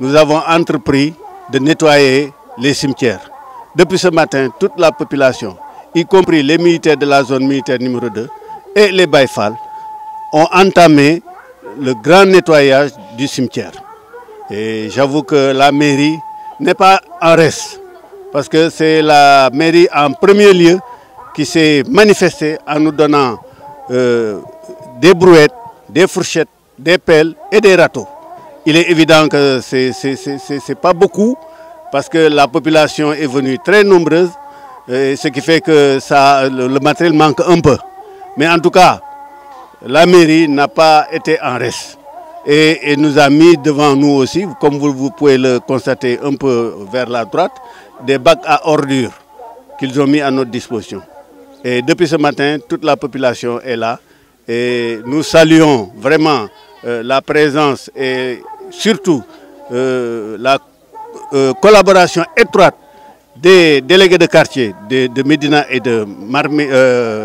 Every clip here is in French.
nous avons entrepris de nettoyer les cimetières. Depuis ce matin, toute la population, y compris les militaires de la zone militaire numéro 2 et les Baïfal, ont entamé le grand nettoyage du cimetière. Et j'avoue que la mairie n'est pas en reste, parce que c'est la mairie en premier lieu qui s'est manifestée en nous donnant euh, des brouettes, des fourchettes, des pelles et des râteaux. Il est évident que ce n'est pas beaucoup, parce que la population est venue très nombreuse, ce qui fait que ça, le, matériel manque un peu. Mais en tout cas, la mairie n'a pas été en reste et, et, nous a mis devant nous aussi, comme vous, vous, pouvez le constater un peu vers la droite, des bacs à ordures qu'ils ont mis à notre disposition. Et depuis ce matin, toute la population est là et nous saluons vraiment euh, la présence et surtout euh, la euh, collaboration étroite des délégués de quartier de, de et de Marmi,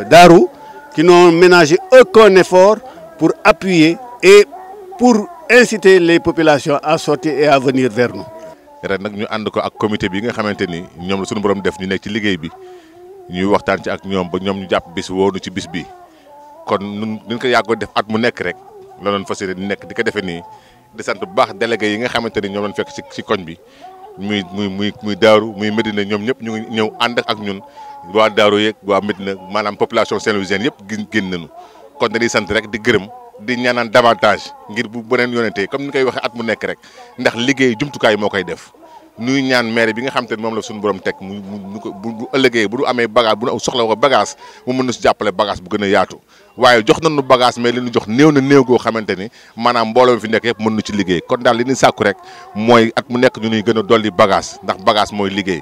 Darou qui n'ont ménagé aucun effort pour appuyer et pour inciter les populations à sortir et à venir vers nous. ren nag ñu ànd comité bi nga xamante ni ñoom la suñu borom def ñu nekk ci liggéey bi ñuy waxtaan ci ak ñoom ba ñoom ñu jàpp bis woonu ci bis bi kon ñun ñu ko yàggoo def at mu nekk rek la doon di sant bu baax délégué yi nga xamante ni ñoom lañ fekk ci ci koñ bi. Muy muy muy muy Daaru muy Medina ñoom ñëpp ñu ngi ñëw ànd ak ñun. Waa Daaru yeeg waa Medina maanaam population saint-louisienne yëpp gén génn nañu. Kon dañuy sant rek di gërëm di ñaanaan davantage ngir bu beneen yonentee comme ni koy waxee at mu nekk rek ndax liggéey jumtukaay moo koy def. Nuy ñaan maire bi nga xam te ne moom la suñu borom teg mu mu ko bu ëllëgee bu du amee bagage bu soxla ko bagage mu mën na si jàppale bagage bu gën a yaatu. Waaye jox nañu bagage mais li ñu jox néew na néew goo xamante ni maanaam mbooloo fi nekk yëpp mën nu ci liggéey. Kon daal li ñuy sàkku rek mooy at mu nekk ñu ñuy gën a dolli bagage ndax bagage mooy liggéey.